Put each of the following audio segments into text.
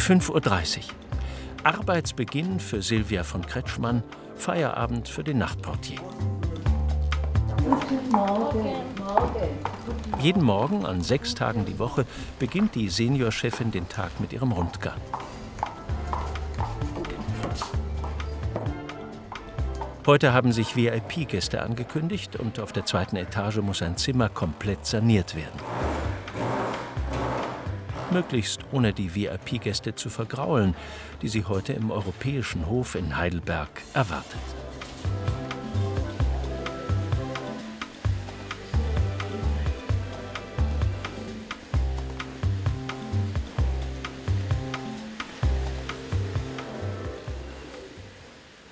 5.30 Uhr. Arbeitsbeginn für Silvia von Kretschmann, Feierabend für den Nachtportier. Morgen. Jeden Morgen an sechs Tagen die Woche beginnt die Seniorchefin den Tag mit ihrem Rundgang. Heute haben sich VIP-Gäste angekündigt und auf der zweiten Etage muss ein Zimmer komplett saniert werden. Möglichst ohne die VIP-Gäste zu vergraulen, die sie heute im Europäischen Hof in Heidelberg erwartet.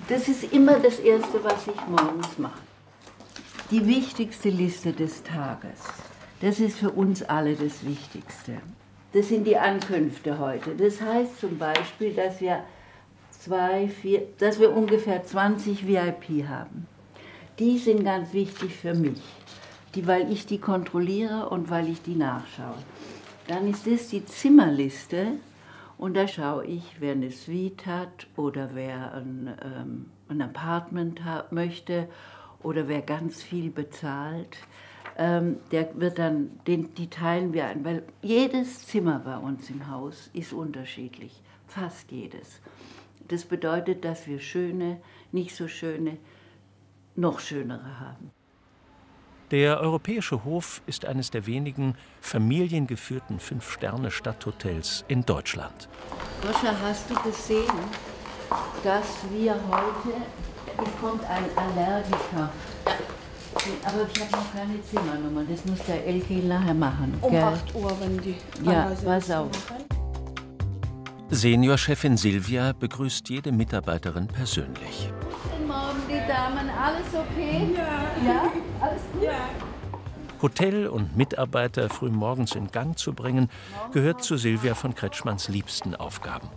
Das ist immer das Erste, was ich morgens mache. Die wichtigste Liste des Tages. Das ist für uns alle das Wichtigste. Das sind die Ankünfte heute. Das heißt zum Beispiel, dass wir, zwei, vier, dass wir ungefähr 20 VIP haben. Die sind ganz wichtig für mich, die, weil ich die kontrolliere und weil ich die nachschaue. Dann ist das die Zimmerliste und da schaue ich, wer eine Suite hat oder wer ein, ähm, ein Apartment möchte oder wer ganz viel bezahlt. Ähm, der wird dann, den, die teilen wir ein, weil jedes Zimmer bei uns im Haus ist unterschiedlich, fast jedes. Das bedeutet, dass wir schöne, nicht so schöne, noch schönere haben. Der Europäische Hof ist eines der wenigen familiengeführten Fünf-Sterne-Stadthotels in Deutschland. Roscha, hast du gesehen, dass wir heute, es kommt ein Allergiker. Aber ich habe noch keine Zimmernummer, das muss der Elke nachher machen. Um gell? 8 Uhr, wenn die Ja, pass auf. Seniorchefin Silvia begrüßt jede Mitarbeiterin persönlich. Guten Morgen, die Damen, alles okay? Ja. Ja, alles gut? Ja. Hotel und Mitarbeiter früh morgens in Gang zu bringen, gehört zu Silvia von Kretschmanns liebsten Aufgaben.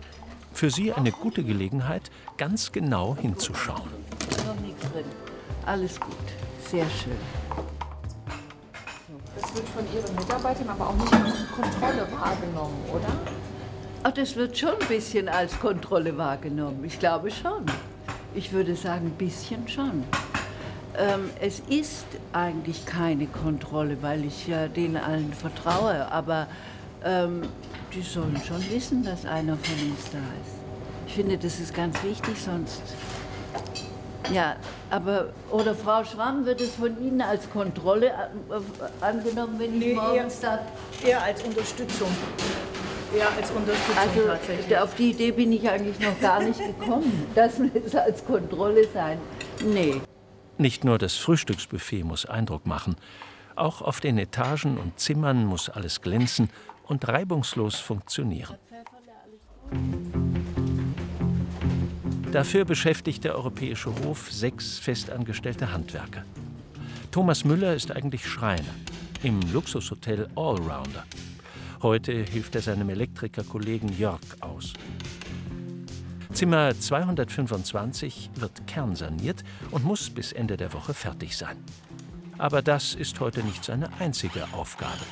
Für sie eine gute Gelegenheit, ganz genau hinzuschauen. Noch nichts drin. Alles gut, sehr schön. Das wird von Ihren Mitarbeitern aber auch nicht als Kontrolle wahrgenommen, oder? Ach, das wird schon ein bisschen als Kontrolle wahrgenommen. Ich glaube schon. Ich würde sagen, ein bisschen schon. Ähm, es ist eigentlich keine Kontrolle, weil ich ja denen allen vertraue. Aber ähm, die sollen schon wissen, dass einer von uns da ist. Ich finde, das ist ganz wichtig, sonst. Ja, aber, oder Frau Schramm, wird es von Ihnen als Kontrolle äh, angenommen, wenn ich Nee, morgens da. Eher als Unterstützung. Eher als Unterstützung Also tatsächlich. auf die Idee bin ich eigentlich noch gar nicht gekommen. Das muss als Kontrolle sein. Nee. Nicht nur das Frühstücksbuffet muss Eindruck machen, auch auf den Etagen und Zimmern muss alles glänzen und reibungslos funktionieren. Dafür beschäftigt der Europäische Hof sechs festangestellte Handwerker. Thomas Müller ist eigentlich Schreiner, im Luxushotel Allrounder. Heute hilft er seinem Elektrikerkollegen Jörg aus. Zimmer 225 wird kernsaniert und muss bis Ende der Woche fertig sein. Aber das ist heute nicht seine einzige Aufgabe.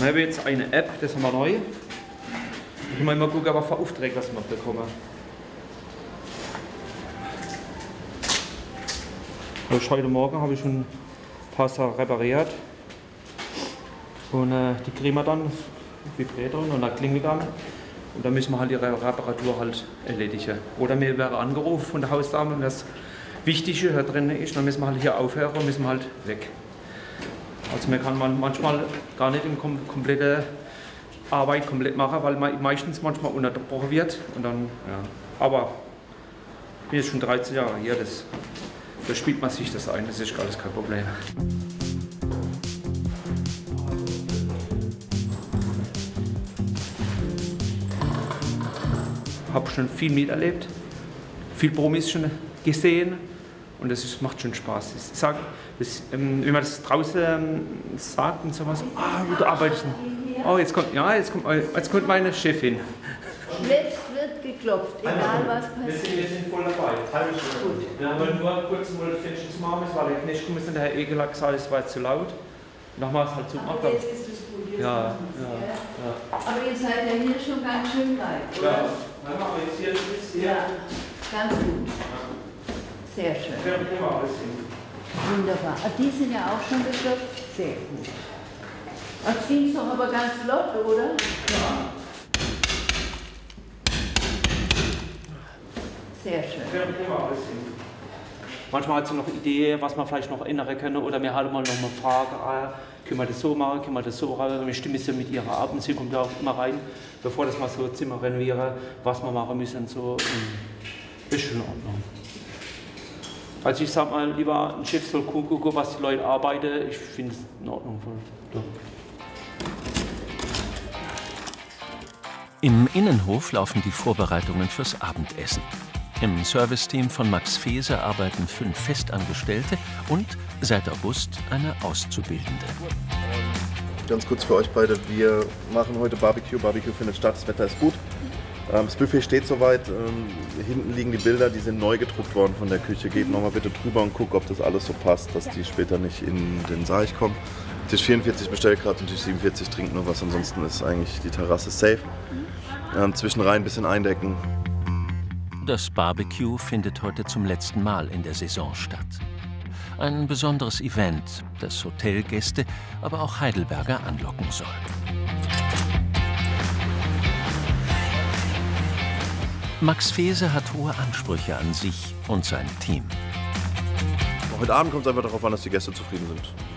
Wir haben jetzt eine App, das haben wir neu. Ich muss mal gucken, was für Aufträge was wir bekommen. Also heute Morgen habe ich schon ein paar Sachen repariert. Und äh, die kriegen wir dann, Vibrator und dann klingelt an. Und dann müssen wir halt ihre Reparatur halt erledigen. Oder wir werden angerufen von der Hausdame, wenn das Wichtige da drin ist, dann müssen wir halt hier aufhören und müssen halt weg. Also man kann man manchmal gar nicht die kom komplette Arbeit komplett machen, weil man meistens manchmal unterbrochen wird. Und dann, ja. Aber ich bin jetzt schon 13 Jahre hier, das, da spielt man sich das ein, das ist alles kein Problem. habe schon viel miterlebt, viel Promis schon gesehen und das ist, macht schon Spaß. Ich sag, das, ähm, wenn man das draußen ähm, sagt und sowas, ah, du arbeitest. Oh, jetzt kommt, ja, jetzt kommt, jetzt kommt meine Chefin. Jetzt wird geklopft, egal was Wir passiert. sind, wir sind voll dabei. Halbe Stunde. Wir haben nur kurz mal das Fenster zu machen, weil der Knecht gekommen ist und der Herr Egel hat gesagt, es war jetzt zu laut. Nochmal es halt zu machen. Jetzt ist es gut, Ja, ja, ja. Aber ihr seid ja hier schon ganz schön weit, oder? Ja, dann machen wir jetzt hier Spitz hier. Ja, ganz gut. Sehr schön. Wunderbar. Ah, die sind ja auch schon geschöpft. Sehr gut. Das ging doch aber ganz flott, oder? Ja. Sehr schön. Manchmal hat sie noch Ideen, was man vielleicht noch ändern können oder mir halt mal noch mal fragen, ah, können wir das so machen, können wir das so machen. Wir stimmen sie mit ihrer ab und sie kommt ja auch immer rein, bevor das mal so Zimmer renovieren, was wir machen müssen. So, ist schon in Ordnung. Also ich sag mal, lieber ein Chef soll gucken, was die Leute arbeiten. Ich finde es in Ordnung. Ja. Im Innenhof laufen die Vorbereitungen fürs Abendessen. Im Serviceteam von Max Feser arbeiten fünf Festangestellte und seit August eine Auszubildende. Ganz kurz für euch beide, wir machen heute Barbecue. Barbecue findet statt, das Wetter ist gut. Ähm, das Buffet steht soweit. Ähm, hinten liegen die Bilder, die sind neu gedruckt worden von der Küche. Geht nochmal bitte drüber und guckt, ob das alles so passt, dass die später nicht in den Saich kommen. Tisch 44 bestellt gerade und Tisch 47 trinkt nur was. Ansonsten ist eigentlich die Terrasse safe. Ähm, zwischenrein ein bisschen eindecken. Das Barbecue findet heute zum letzten Mal in der Saison statt. Ein besonderes Event, das Hotelgäste, aber auch Heidelberger anlocken soll. Max Fese hat hohe Ansprüche an sich und sein Team. Heute Abend kommt es einfach darauf an, dass die Gäste zufrieden sind.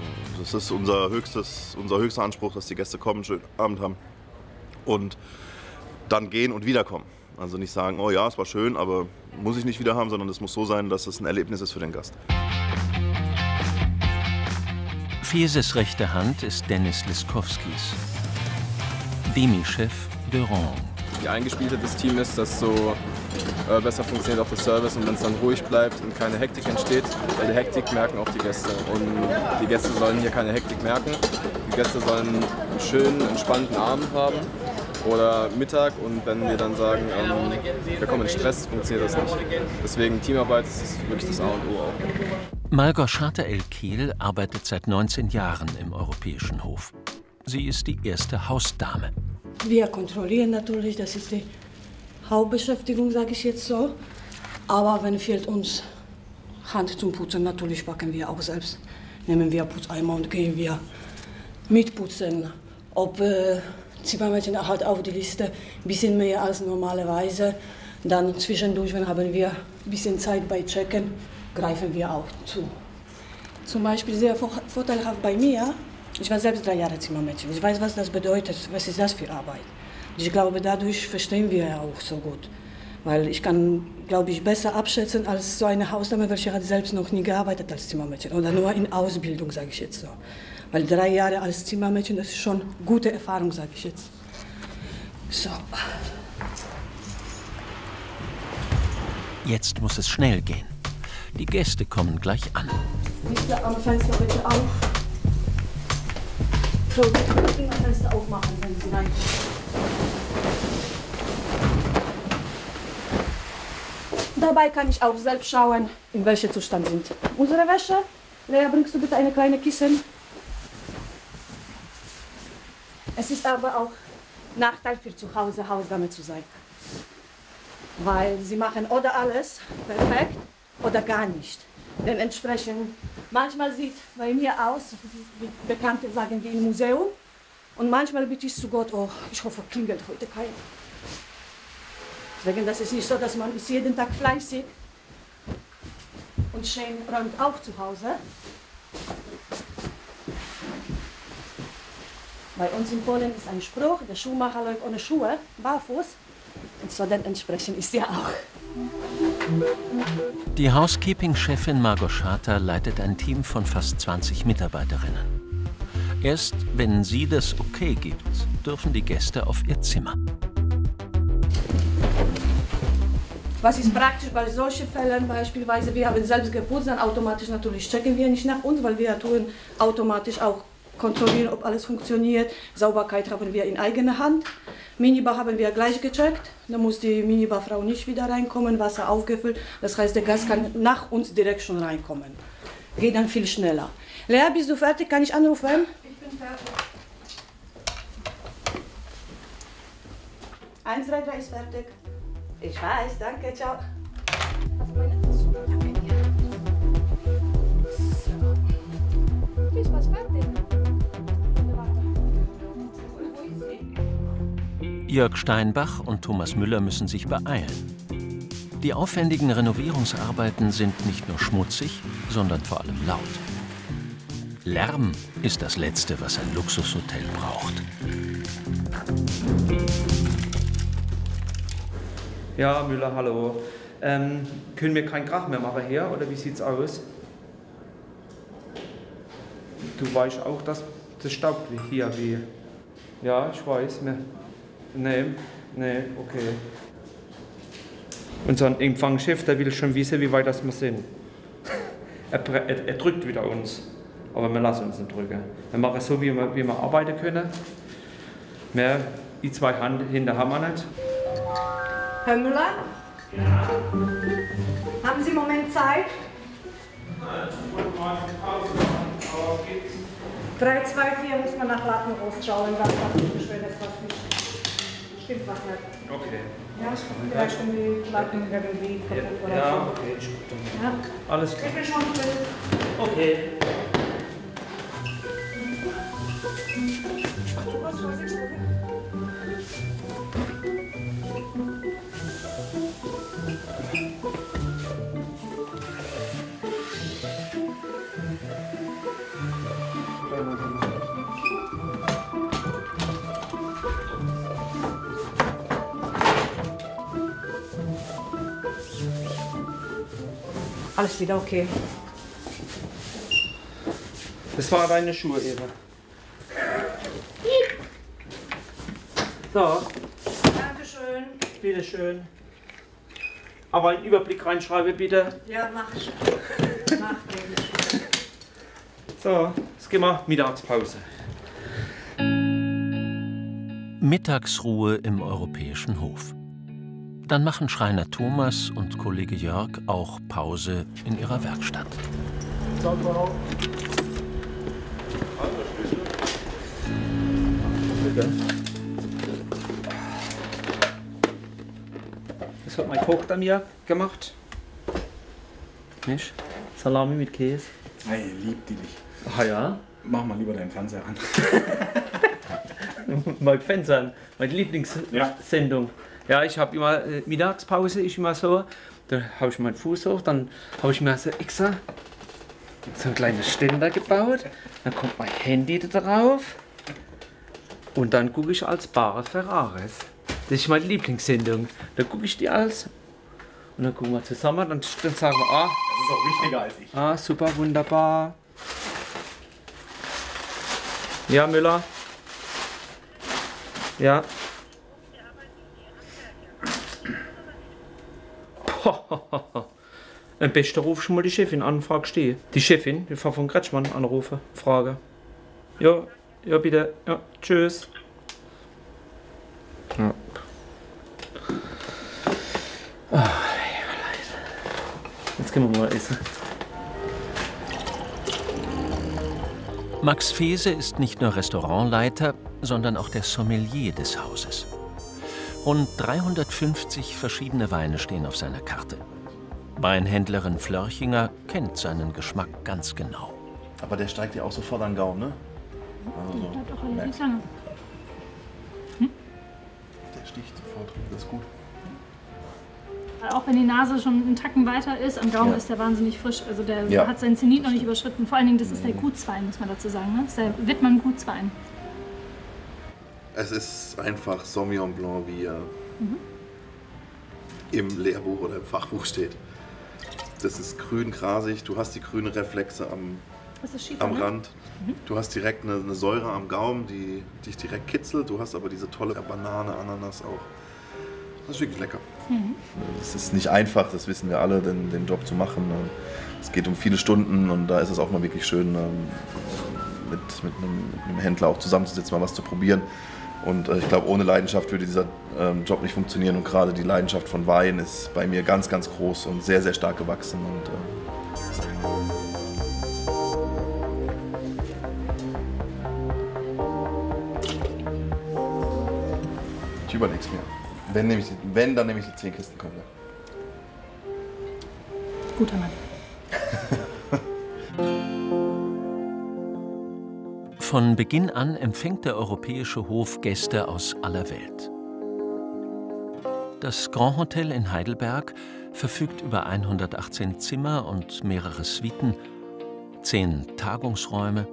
Das ist unser, höchstes, unser höchster Anspruch, dass die Gäste kommen, einen schönen Abend haben und dann gehen und wiederkommen. Also nicht sagen, oh ja, es war schön, aber muss ich nicht wieder haben, sondern es muss so sein, dass es ein Erlebnis ist für den Gast. Feses rechte Hand ist Dennis Liskowskis. Demi-Chef Durand. Je eingespielter das Team ist, desto äh, besser funktioniert auch der Service und wenn es dann ruhig bleibt und keine Hektik entsteht, weil die Hektik merken auch die Gäste und die Gäste sollen hier keine Hektik merken. Die Gäste sollen einen schönen, entspannten Abend haben oder Mittag und wenn wir dann sagen, ähm, wir kommen in Stress, funktioniert das nicht. Deswegen Teamarbeit ist wirklich das A und O auch. Malgorzata El-Kiel arbeitet seit 19 Jahren im Europäischen Hof. Sie ist die erste Hausdame. Wir kontrollieren natürlich, das ist die Hauptbeschäftigung, sage ich jetzt so. Aber wenn fehlt uns Hand zum Putzen, natürlich packen wir auch selbst. Nehmen wir Putzeimer und gehen wir mitputzen. Ob äh, Zimmermädchen halt auf die Liste ein bisschen mehr als normalerweise. Dann zwischendurch, wenn haben wir ein bisschen Zeit bei Checken, greifen wir auch zu. Zum Beispiel sehr vorteilhaft bei mir, ich war selbst drei Jahre Zimmermädchen. Ich weiß, was das bedeutet, was ist das für Arbeit. Ich glaube, dadurch verstehen wir ja auch so gut. Weil ich kann, glaube ich, besser abschätzen als so eine Hausdame, welche hat selbst noch nie gearbeitet als Zimmermädchen oder nur in Ausbildung, sage ich jetzt so. Weil drei Jahre als Zimmermädchen, das ist schon eine gute Erfahrung, sage ich jetzt. So. Jetzt muss es schnell gehen. Die Gäste kommen gleich an. Lichter am Fenster bitte auf. So, bitte Fenster aufmachen, wenn Sie reinkommen. Dabei kann ich auch selbst schauen, in welchem Zustand sind unsere Wäsche. Lea, bringst du bitte eine kleine Kissen? Es ist aber auch Nachteil für zu Hause Hausdame zu sein. Weil sie machen oder alles perfekt oder gar nicht. Denn entsprechend, manchmal sieht bei mir aus, wie Bekannte sagen, wie im Museum. Und manchmal bitte ich zu Gott, oh, ich hoffe, klingelt heute keiner. Deswegen, das ist nicht so, dass man ist jeden Tag fleißig und schön räumt auch zu Hause. Bei uns in Polen ist ein Spruch, der Schuhmacher läuft ohne Schuhe, barfuß. Und so dann entsprechend ist er auch. Die Housekeeping-Chefin Margoschata leitet ein Team von fast 20 Mitarbeiterinnen. Erst wenn sie das Okay gibt, dürfen die Gäste auf ihr Zimmer. Was ist praktisch bei solchen Fällen beispielsweise, wir haben selbst geputzt, dann automatisch natürlich checken wir nicht nach uns, weil wir tun automatisch auch kontrollieren, ob alles funktioniert. Sauberkeit haben wir in eigener Hand. Minibar haben wir gleich gecheckt. Da muss die Minibarfrau nicht wieder reinkommen, Wasser aufgefüllt. Das heißt, der Gast kann nach uns direkt schon reinkommen. Geht dann viel schneller. Lea, bist du fertig? Kann ich anrufen? bin fertig. Eins, zwei, drei ist fertig. Ich weiß, danke, ciao. Also ist was fertig? Jörg Steinbach und Thomas Müller müssen sich beeilen. Die aufwendigen Renovierungsarbeiten sind nicht nur schmutzig, sondern vor allem laut. Lärm ist das Letzte, was ein Luxushotel braucht. Ja, Müller, hallo. Ähm, können wir keinen Krach mehr machen hier oder wie sieht's aus? Du weißt auch, dass das staubt wie hier wie. Ja, ich weiß. Ne, nee, nee, okay. Unser Empfangschef, der will schon wissen, wie weit das wir sind. er, er, er drückt wieder uns. Aber wir lassen uns nicht drücken. Wir machen es so, wie wir, wie wir arbeiten können. Mehr, die zwei Hand hinter haben wir nicht. Herr Müller? Haben Sie einen Moment Zeit? 3, 2, 4 muss man nach Lattenrost schauen, was was nicht schön ist, was nicht. Stimmt was nicht. Okay. Ja, vielleicht sind die Latten irgendwie kaputt oder Ja, so. okay, ist gut. dann. Ja. Alles klar. Ich bin schon drin. Okay. Wieder okay. Das war deine Schuhe, Eva. So, Dankeschön. bitteschön. Aber einen Überblick reinschreiben, bitte. Ja, mach ich. Mach ich. So, jetzt gehen wir Mittagspause. Mittagsruhe im europäischen Hof. Dann machen Schreiner Thomas und Kollege Jörg auch Pause in ihrer Werkstatt. Das hat mein Koch mir gemacht. Nicht? Salami mit Käse. Hey, liebt die dich. Ah ja. Mach mal lieber deinen Fernseher an. mein Fenster, meine Lieblingssendung. Ja, ich habe immer äh, Mittagspause, ist immer so. Da habe ich meinen Fuß hoch, dann habe ich mir so extra so ein kleines Ständer gebaut. Dann kommt mein Handy da drauf. Und dann gucke ich als bare Ferraris. Das ist meine Lieblingssendung. Da gucke ich die als. Und dann gucken wir zusammen. Dann, dann sagen wir, ah, Das ist auch wichtiger als ich. Ah, super, wunderbar. Ja, Müller. Ja. Am besten ruf schon mal die Chefin an, frag die. Die Chefin, die Frau von Kretschmann anrufen, frage. Ja, ja bitte. Ja, tschüss. Ja. Jetzt können wir mal essen. Max Fese ist nicht nur Restaurantleiter, sondern auch der Sommelier des Hauses. Rund 350 verschiedene Weine stehen auf seiner Karte. Weinhändlerin Flörchinger kennt seinen Geschmack ganz genau. Aber der steigt ja auch sofort an den Gaumen, ne? Also, auch relativ merkst, lange. der sticht sofort. Das ist gut. Auch wenn die Nase schon einen Tacken weiter ist, am Gaumen Ja. ist der wahnsinnig frisch. Also der Ja, hat seinen Zenit noch nicht überschritten. Vor allen Dingen, das ist der Gutswein, muss man dazu sagen. Ne? Das ist der Wittmann Gutswein. Es ist einfach Sauvignon Blanc, wie er im Lehrbuch oder im Fachbuch steht. Das ist grün grasig, du hast die grünen Reflexe am, Das ist Schiefer, am ne? Rand. Du hast direkt eine, eine Säure am Gaumen, die dich direkt kitzelt. Du hast aber diese tolle Banane, Ananas auch. Das ist wirklich lecker. Es ist nicht einfach, das wissen wir alle, den, den Job zu machen. Es geht um viele Stunden und da ist es auch mal wirklich schön, ähm, mit, mit, einem, mit einem Händler auch zusammenzusitzen, mal was zu probieren. Und äh, ich glaube, ohne Leidenschaft würde dieser ähm, Job nicht funktionieren. Und gerade die Leidenschaft von Wein ist bei mir ganz, ganz groß und sehr, sehr stark gewachsen. Und, äh, ich überleg's mir. Wenn, nehme ich wenn dann nehme ich die 10 Kisten komplett. Guter Mann. Von Beginn an empfängt der europäische Hof Gäste aus aller Welt. Das Grand Hotel in Heidelberg verfügt über 118 Zimmer und mehrere Suiten, zehn Tagungsräume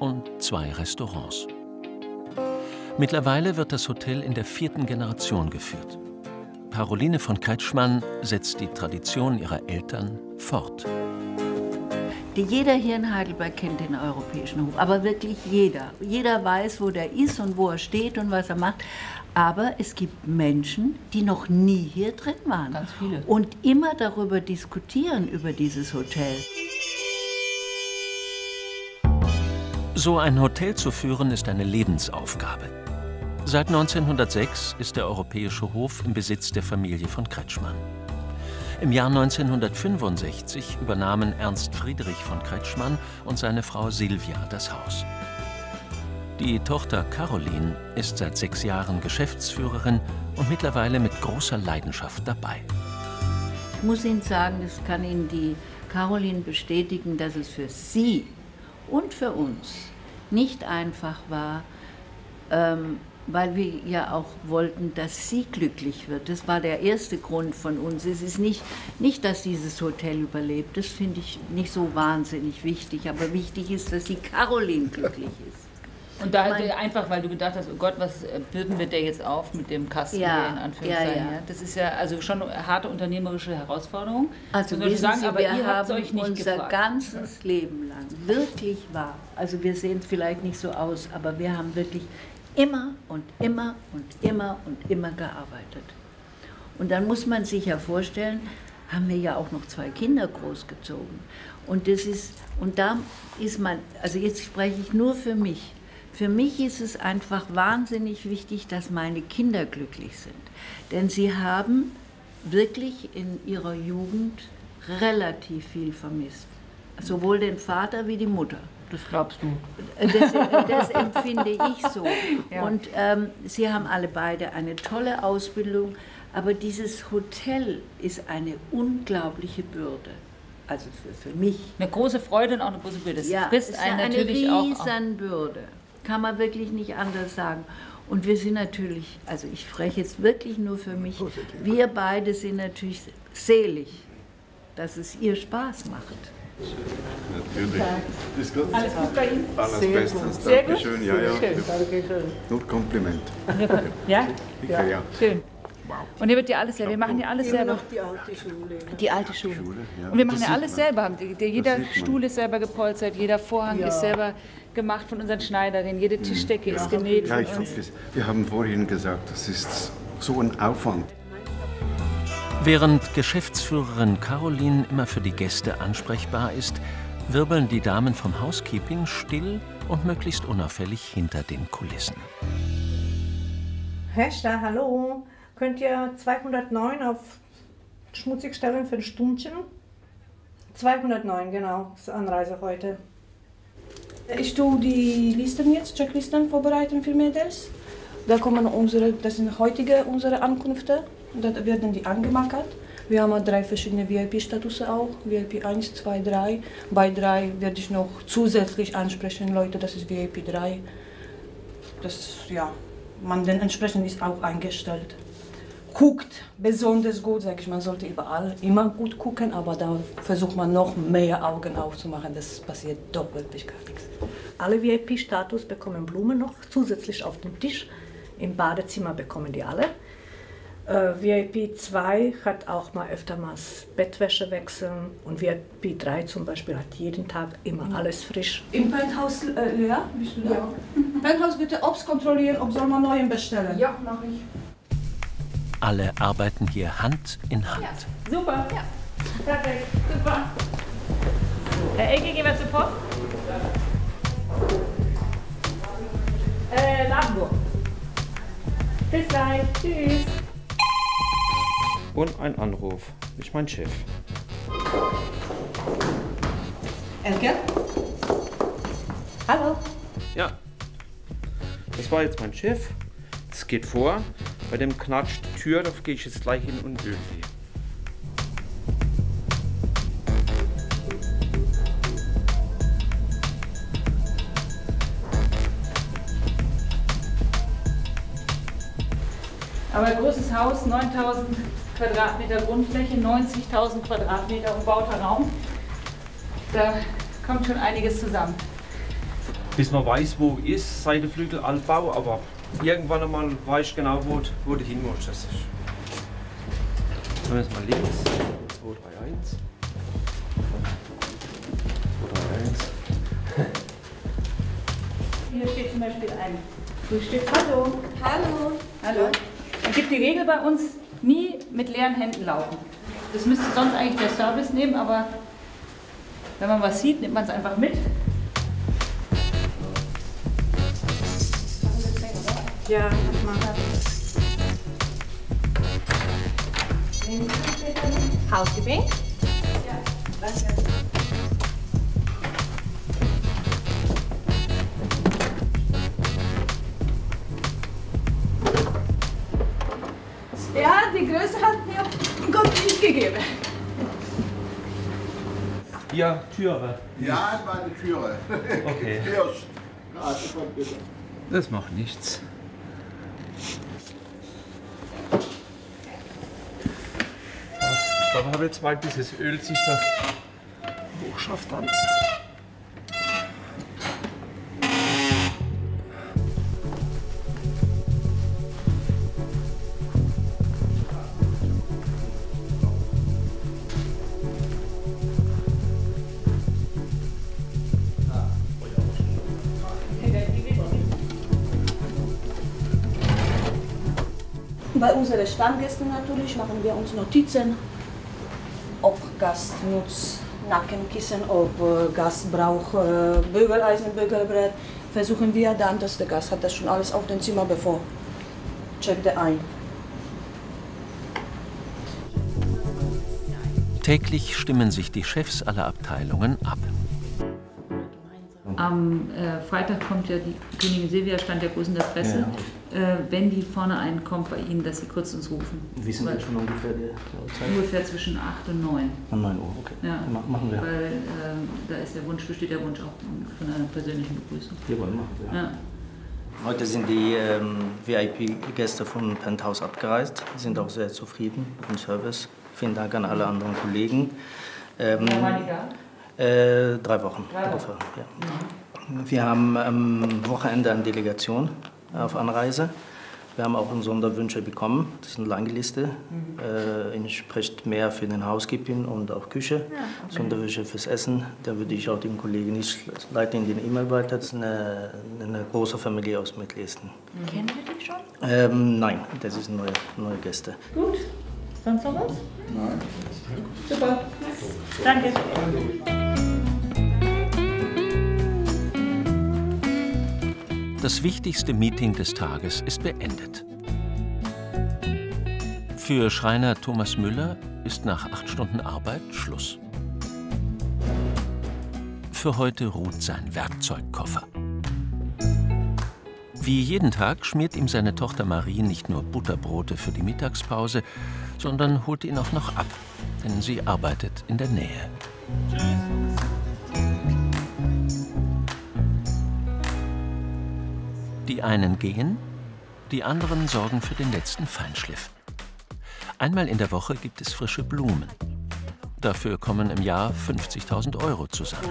und zwei Restaurants. Mittlerweile wird das Hotel in der vierten Generation geführt. Caroline von Keitschmann setzt die Tradition ihrer Eltern fort. Die jeder hier in Heidelberg kennt den Europäischen Hof, aber wirklich jeder. Jeder weiß, wo der ist und wo er steht und was er macht. Aber es gibt Menschen, die noch nie hier drin waren. Ganz viele. Und immer darüber diskutieren, über dieses Hotel. So ein Hotel zu führen ist eine Lebensaufgabe. Seit 1906 ist der Europäische Hof im Besitz der Familie von Kretschmann. Im Jahr 1965 übernahmen Ernst Friedrich von Kretschmann und seine Frau Silvia das Haus. Die Tochter Caroline ist seit sechs Jahren Geschäftsführerin und mittlerweile mit großer Leidenschaft dabei. Ich muss Ihnen sagen, das kann Ihnen die Caroline bestätigen, dass es für Sie und für uns nicht einfach war, ähm, weil wir ja auch wollten, dass sie glücklich wird. Das war der erste Grund von uns. Es ist nicht, nicht dass dieses Hotel überlebt, das finde ich nicht so wahnsinnig wichtig, aber wichtig ist, dass die Caroline glücklich ist. Und da mein, einfach, weil du gedacht hast, oh Gott, was äh, bürden wir der jetzt auf mit dem Kasten Ja, in Anführungszeichen. ja, ja. Das ist ja also schon eine harte unternehmerische Herausforderung. Also wissen sagen, Sie, aber wir ihr habt haben euch nicht unser gefragt. ganzes Leben lang wirklich wahr. Also wir sehen es vielleicht nicht so aus, aber wir haben wirklich immer und immer und immer und immer gearbeitet. Und dann muss man sich ja vorstellen, haben wir ja auch noch zwei Kinder großgezogen. Und das ist, und da ist man, also jetzt spreche ich nur für mich. Für mich ist es einfach wahnsinnig wichtig, dass meine Kinder glücklich sind. Denn sie haben wirklich in ihrer Jugend relativ viel vermisst. Sowohl den Vater wie die Mutter. Das glaubst du. Das, das empfinde ich so. Und ähm, sie haben alle beide eine tolle Ausbildung, aber dieses Hotel ist eine unglaubliche Bürde. Also für, für mich. Eine große Freude und auch eine große Bürde. Das Ja, frisst es ist einen eine natürlich auch. Riesenbürde. Kann man wirklich nicht anders sagen. Und wir sind natürlich, also ich spreche jetzt wirklich nur für mich, wir beide sind natürlich selig, dass es ihr Spaß macht. Natürlich. Ist gut. Alles gut bei Ihnen? Alles Sehr bestens. gut. Sehr gut? Dankeschön. Ja, ja. Schön. Nur Kompliment. Ja? Sicher, ja. Schön. Und hier wird ja alles selber. Wir machen ja alles selber. die alte Schule. Die alte Schule. ja. Und wir machen Das ja alles man. selber. Jeder. Stuhl ist selber gepolstert, jeder Vorhang Ja. ist selber gemacht von unseren Schneidern, jede Tischdecke ist genäht Ja, von ich uns. hoffe es. Wir haben vorhin gesagt, das ist so ein Aufwand. Während Geschäftsführerin Caroline immer für die Gäste ansprechbar ist, wirbeln die Damen vom Housekeeping still und möglichst unauffällig hinter den Kulissen. Hester, hallo. Könnt ihr 209 auf schmutzig stellen für ein Stundchen? 209, genau. Ist Anreise heute. Ich tue die Listen jetzt, Checklisten vorbereiten für Mädels. Da kommen unsere, das sind heutige unsere Ankünfte. Da werden die angemarkert. Wir haben drei verschiedene VIP-Statusse auch. VIP 1, 2, 3. Bei 3 werde ich noch zusätzlich ansprechen, Leute, das ist VIP 3. Das ja, man denn entsprechend ist auch eingestellt. Guckt besonders gut, sage ich, man sollte überall immer gut gucken, aber da versucht man noch mehr Augen aufzumachen, das passiert doch wirklich gar nichts. Alle VIP-Status bekommen Blumen noch zusätzlich auf dem Tisch. Im Badezimmer bekommen die alle. Äh, VIP 2 hat auch mal öfter mal Bettwäsche wechseln und VIP 3 zum Beispiel hat jeden Tag immer alles frisch. Im Penthouse, äh, Lea, bist du da? Penthouse bitte Obst kontrollieren, ob soll man neuen bestellen. Ja, mache ich. Alle arbeiten hier Hand in Hand. Super. Ja. Perfekt. Super. Herr Elke, gehen wir zur Post? Äh, Ladenburg. Bis gleich. Tschüss. Und ein Anruf. Ich mein Chef. Elke? Hallo? Ja. Das war jetzt mein Chef. Das geht vor. Bei dem knatscht die Tür, da gehe ich jetzt gleich hin und öle die. Aber großes Haus, 9000 Quadratmeter Grundfläche, 90.000 Quadratmeter umbauter Raum. Da kommt schon einiges zusammen. Bis man weiß, wo ist, Seitenflügel, Altbau, aber irgendwann einmal weiß ich genau, wo, wo du hin musst. Das ist. Nehmen wir jetzt mal links. 2, 3, 1. 2, 3, 1. Hier steht zum Beispiel ein Frühstück. Hallo. Hallo. Hallo. Es gibt die Regel bei uns, nie mit leeren Händen laufen. Das müsste sonst eigentlich der Service nehmen, aber wenn man was sieht, nimmt man es einfach mit. Ja, mach mal. Hausgebet? Ja, danke. Größe hat mir Gott nicht gegeben. Hier, Türe. Ja, das war die Türe. Okay. Das macht nichts. Ich glaube, habe jetzt mal dieses Öl sich da hochschafft dann. Bei unseren Stammgästen natürlich machen wir uns Notizen, ob Gast nutzt Nackenkissen, ob äh, Gast braucht äh, Bügeleisen, Bügelbrett. Versuchen wir dann, dass der Gast hat das schon alles auf dem Zimmer bevor. Checkt er ein. Täglich stimmen sich die Chefs aller Abteilungen ab. Am äh, Freitag kommt ja die Königin Silvia, stand ja groß in der Presse. Äh, wenn die vorne einkommt bei Ihnen, dass Sie kurz uns rufen. Wie sind denn schon ungefähr die die Uhrzeit? Ungefähr zwischen 8 und 9. Um 9 Uhr, okay. Ja, Ma- Machen wir. Weil ähm, da ist der Wunsch, besteht der Wunsch auch von einer persönlichen Begrüßung. Jawohl, machen wir. Ja. Heute sind die ähm, VIP-Gäste vom Penthouse abgereist, sind auch sehr zufrieden mit dem Service. Vielen Dank an alle anderen Kollegen. Ähm, Wann waren die da? Äh, drei Wochen Drei Wochen. Ja. Wir haben am Wochenende eine Delegation auf Anreise. Wir haben auch Sonderwünsche bekommen. Das ist eine lange Liste. Mhm. Äh, entspricht mehr für den Housekeeping und auch Küche. Ja, okay. Sonderwünsche fürs Essen. Da würde ich auch den Kollegen nicht leiten in den E-Mail weiter. Das ist eine, eine große Familie aus Mittliesten. Kennen wir die schon? Ähm, nein, das sind neue, neue Gäste. Gut. Sonst noch was? Nein. Super. Danke. Das wichtigste Meeting des Tages ist beendet. Für Schreiner Thomas Müller ist nach acht Stunden Arbeit Schluss. Für heute ruht sein Werkzeugkoffer. Wie jeden Tag schmiert ihm seine Tochter Marie nicht nur Butterbrote für die Mittagspause, sondern holt ihn auch noch ab, denn sie arbeitet in der Nähe. Die einen gehen, die anderen sorgen für den letzten Feinschliff. Einmal in der Woche gibt es frische Blumen. Dafür kommen im Jahr 50.000 Euro zusammen.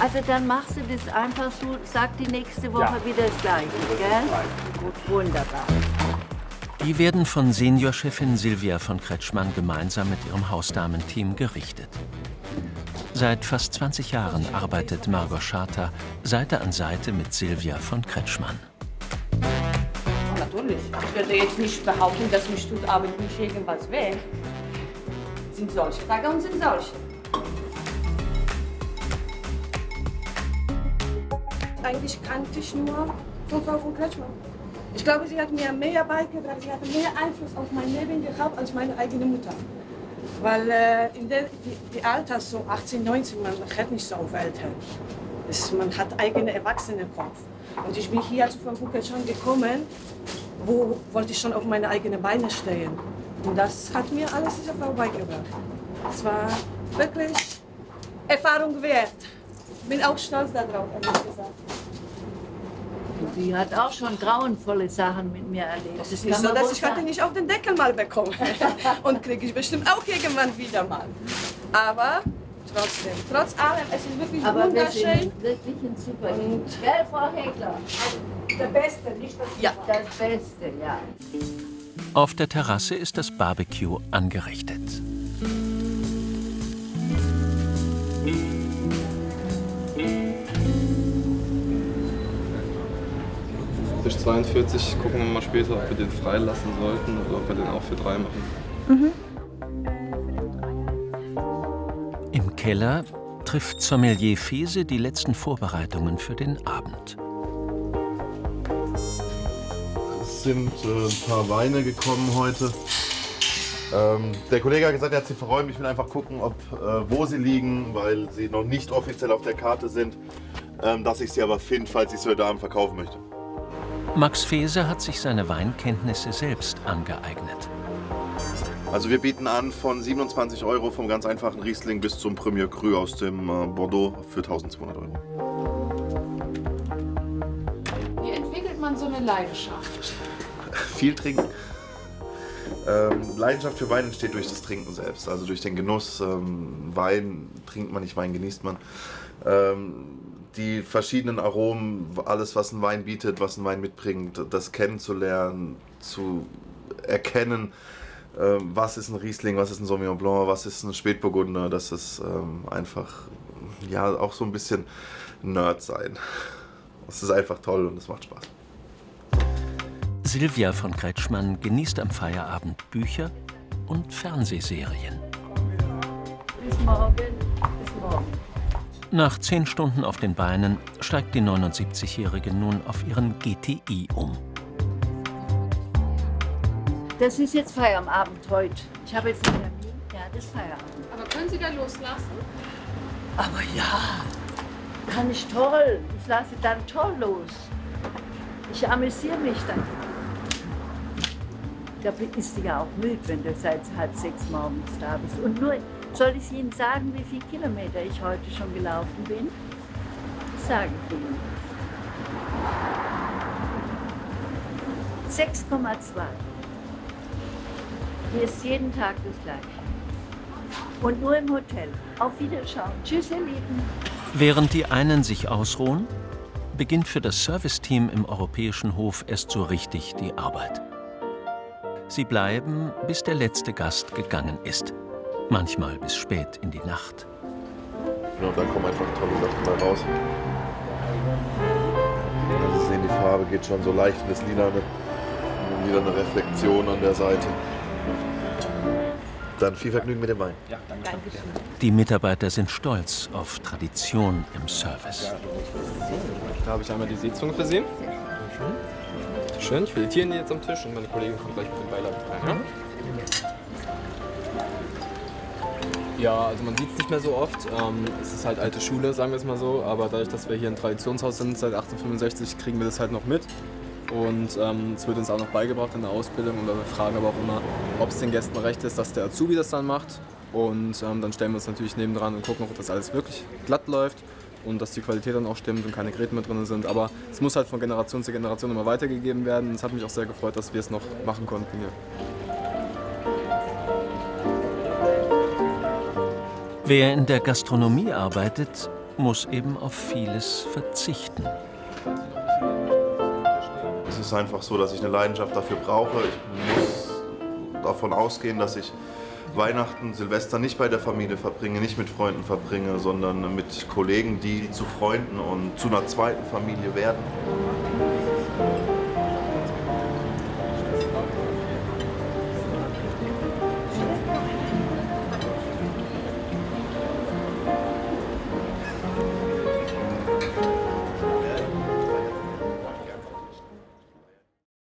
Also dann machst du das einfach so, sag die nächste Woche Ja. wieder das Gleiche, gell? Gut, wunderbar. Die werden von Seniorchefin Silvia von Kretschmann gemeinsam mit ihrem Hausdamenteam gerichtet. Seit fast 20 Jahren arbeitet Margot Scharter Seite an Seite mit Silvia von Kretschmann. Natürlich. Ich werde jetzt nicht behaupten, dass mich tut Abend nicht irgendwas weh. Sind solche Tage und sind solche. Eigentlich kannte ich nur von Frau von Kretschmann. Ich glaube, sie hat mir mehr beigebracht, sie hatte mehr Einfluss auf mein Leben gehabt als meine eigene Mutter. Weil äh, in der, die, die Alter, so 18, 19, man hat nicht so auf Eltern. Es, man hat eigene Erwachsene Kopf. Und ich bin hier zu von Kretschmann gekommen wo wollte ich schon auf meine eigenen Beine stehen. Und das hat mir alles diese Frau beigebracht. Es war wirklich Erfahrung wert. Bin auch stolz darauf, ehrlich gesagt. Die hat auch schon grauenvolle Sachen mit mir erlebt. Es ist nicht so, dass ich heute nicht auf den Deckel mal bekomme. Und kriege ich bestimmt auch irgendwann wieder mal. Aber trotzdem, trotz allem, es ist wirklich Aber wir wunderschön. sind wirklich ein super Team. Gell, Frau Hegler? Der Beste, nicht das Ja, das Beste, ja. Auf der Terrasse ist das Barbecue angerichtet. Tisch 42 gucken wir mal später, ob wir den freilassen sollten oder ob wir den auch für drei machen. Mhm. Im Keller trifft Sommelier Fese die letzten Vorbereitungen für den Abend. Es sind äh, ein paar Weine gekommen heute. Ähm, der Kollege hat gesagt, er hat sie verräumt. Ich will einfach gucken, ob, äh, wo sie liegen, weil sie noch nicht offiziell auf der Karte sind. Ähm, dass ich sie aber finde, falls ich sie heute Abend verkaufen möchte. Max Fese hat sich seine Weinkenntnisse selbst angeeignet. Also wir bieten an von 27 Euro vom ganz einfachen Riesling bis zum Premier Cru aus dem äh, Bordeaux für 1200 Euro. Wie entwickelt man so eine Leidenschaft? Viel trinken. Ähm, Leidenschaft für Wein entsteht durch das Trinken selbst, also durch den Genuss. Ähm, Wein trinkt man nicht, Wein genießt man. Ähm, die verschiedenen Aromen, alles was ein Wein bietet, was ein Wein mitbringt, das kennenzulernen, zu erkennen, ähm, was ist ein Riesling, was ist ein Sauvignon Blanc, was ist ein Spätburgunder, das ist ähm, einfach, ja, auch so ein bisschen Nerd sein. Das ist einfach toll und es macht Spaß. Silvia von Kretschmann genießt am Feierabend Bücher und Fernsehserien. Bis morgen. Bis morgen. Nach zehn Stunden auf den Beinen steigt die 79-Jährige nun auf ihren GTI um. Das ist jetzt Feierabend heute. Ich habe jetzt einen Termin. Ja, das ist Feierabend. Aber können Sie da loslassen? Aber ja, kann ich toll. Ich lasse dann toll los. Ich amüsiere mich dann. Da ist du ja auch müde, wenn du seit halb sechs morgens da bist. Und nur, soll ich Ihnen sagen, wie viele Kilometer ich heute schon gelaufen bin? Das sage ich Ihnen. 6,2. Hier ist jeden Tag das Gleiche. Und nur im Hotel. Auf Wiederschauen. Tschüss, ihr Lieben. Während die einen sich ausruhen, beginnt für das Serviceteam im Europäischen Hof erst so richtig die Arbeit. Sie bleiben, bis der letzte Gast gegangen ist. Manchmal bis spät in die Nacht. Ja, und dann kommen einfach tolle Sachen mal raus. Also Sie sehen, die Farbe geht schon so leicht in das Lilane. Und wieder eine Reflexion an der Seite. Dann viel Vergnügen mit dem Wein. Ja, danke. Die Mitarbeiter sind stolz auf Tradition im Service. Da habe ich einmal die Seezunge versehen. Schön, ich filetiere die jetzt am Tisch und meine Kollegin kommt gleich mit dem Beilage rein. Ja? Ja, also man sieht es nicht mehr so oft. Ähm, es ist halt alte Schule, sagen wir es mal so. Aber dadurch, dass wir hier ein Traditionshaus sind seit 1865, kriegen wir das halt noch mit. Und ähm, es wird uns auch noch beigebracht in der Ausbildung. Und wir fragen aber auch immer, ob es den Gästen recht ist, dass der Azubi das dann macht. Und ähm, dann stellen wir uns natürlich nebendran und gucken, ob das alles wirklich glatt läuft und dass die Qualität dann auch stimmt und keine Gräten mehr drin sind. Aber es muss halt von Generation zu Generation immer weitergegeben werden. Und es hat mich auch sehr gefreut, dass wir es noch machen konnten hier. Wer in der Gastronomie arbeitet, muss eben auf vieles verzichten. Es ist einfach so, dass ich eine Leidenschaft dafür brauche. Ich muss davon ausgehen, dass ich Weihnachten, Silvester nicht bei der Familie verbringe, nicht mit Freunden verbringe, sondern mit Kollegen, die zu Freunden und zu einer zweiten Familie werden.